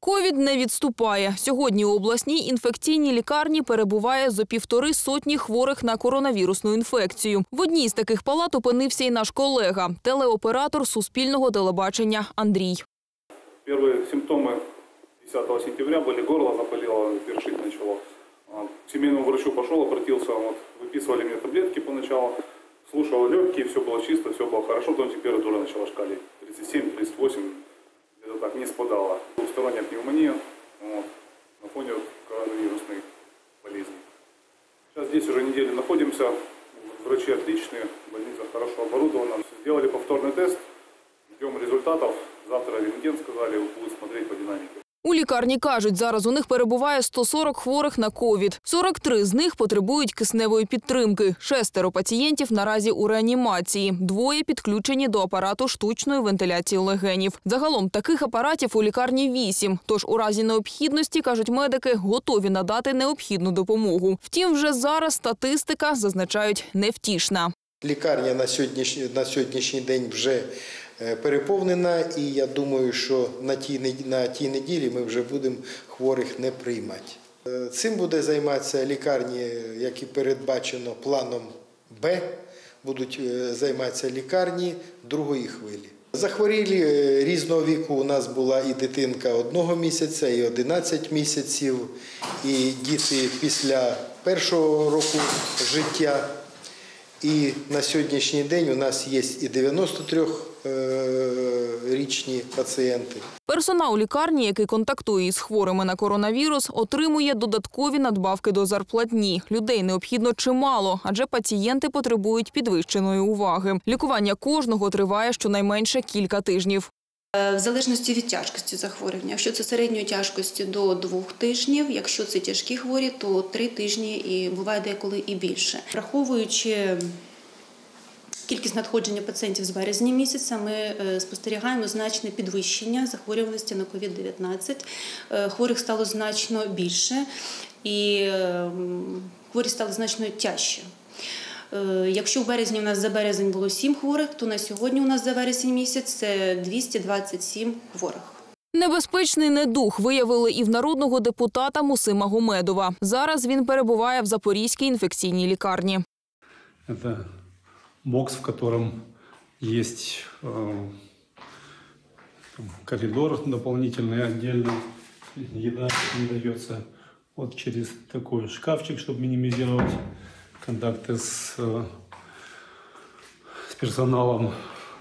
Ковід не відступає. Сьогодні у обласній інфекційній лікарні перебуває зо півтори сотні хворих на коронавірусну інфекцію. В одній з таких палат опинився і наш колега, телеоператор суспільного телебачення Андрій. Первые симптомы 10 сентября были, горло заболело, першить начало. А, К семейному врачу пошел, обратился, вот, выписывали мне таблетки поначалу, слушал легкие, все было чисто, все было хорошо, потом температура начала шкалить. 37-38, где-то так, не спадала. Двухсторонняя пневмония вот, на фоне коронавирусной болезни. Сейчас здесь уже неделю находимся, врачи отличные, больница хорошо оборудована. Сделали повторный тест, ждем результатов. Завтра рентген сказали, будут смотреть по динамике. У лікарні кажуть, зараз у них перебуває 140 хворих на ковід. 43 з них потребують кисневої підтримки. Шестеро пацієнтів наразі у реанімації. Двоє підключені до апарату штучної вентиляції легенів. Загалом таких апаратів у лікарні вісім. Тож у разі необхідності, кажуть медики, готові надати необхідну допомогу. Втім, вже зараз статистика зазначають невтішна. Лікарня на сьогоднішній, на сьогоднішній день вже переповнена, і я думаю, що на тій, на тій неділі ми вже будемо хворих не приймати. Е, Цим буде займатися лікарні, як і передбачено планом Б, будуть е, займатися лікарні другої хвилі. Захворілі е, різного віку у нас була і дитинка одного місяця, і 11 місяців, і діти після першого року життя. І на сьогоднішній день у нас є і 93-річні пацієнти. Персонал лікарні, який контактує із хворими на коронавірус, отримує додаткові надбавки до зарплатні. Людей необхідно чимало, адже пацієнти потребують підвищеної уваги. Лікування кожного триває щонайменше кілька тижнів. Е, В залежності від тяжкості захворювання. Якщо це середньої тяжкості до двох тижнів, якщо це тяжкі хворі, то три тижні і буває деколи і більше. Враховуючи кількість надходження пацієнтів з березня місяця, ми е, спостерігаємо значне підвищення захворюваності на COVID-19. Е, Хворих стало значно більше і е, хворі стали значно тяжче. Е, Якщо в березні у нас за березень було 7 хворих, то на сьогодні у нас за вересень місяць це 227 хворих. Небезпечний недух виявили і в народного депутата Мусима Гомедова. Зараз він перебуває в Запорізькій інфекційній лікарні. Это бокс, в котором есть э, там коридор дополнительный отдельно. Еда не дается вот через такой шкафчик, чтобы минимизировать контакты с, э, с персоналом.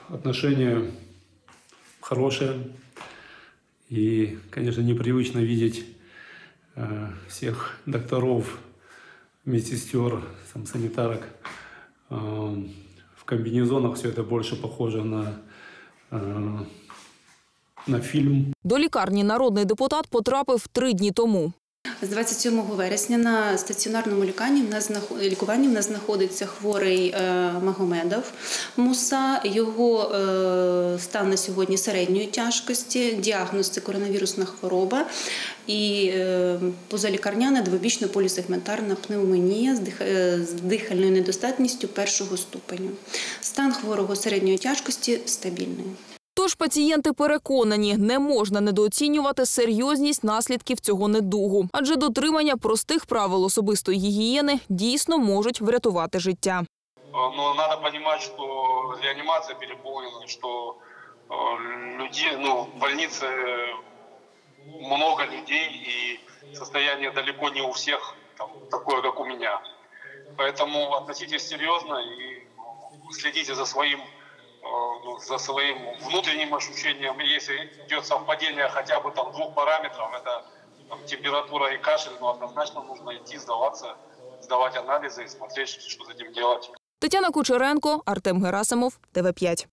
Отношения хорошие. И, конечно, непривычно видеть э, всех докторов, медсестер, там, санитарок э, в комбинезонах. Все это больше похоже на, э, на фильм. До лікарні народний депутат потрапив три дні тому. З 27 вересня на стаціонарному лікуванні в нас лікуванні в нас знаходиться хворий е, Магомедов Муса. Його е, стан на сьогодні середньої тяжкості. Діагноз це коронавірусна хвороба і е, позалікарняна двобічна полісегментарна пневмонія з дихальною недостатністю першого ступеню. Стан хворого середньої тяжкості стабільний. Тож пацієнти переконані, не можна недооцінювати серйозність наслідків цього недугу, адже дотримання простих правил особистої гігієни дійсно можуть врятувати життя. Э, Но надо понимать, что реанимация переполнена, что э, людей, ну, в больнице много людей, и состояние далеко не у всех там, такое, как у меня. Поэтому относитесь серьезно и ну, следите за своим, э, ну, за своим внутренним ощущением. И Если идет совпадение хотя бы там двух параметров, это там, температура и кашель, ну, однозначно нужно идти сдаваться, сдавать анализы и смотреть, что с этим делать. Тетяна Кучеренко, Артем Герасимов, ТВ 5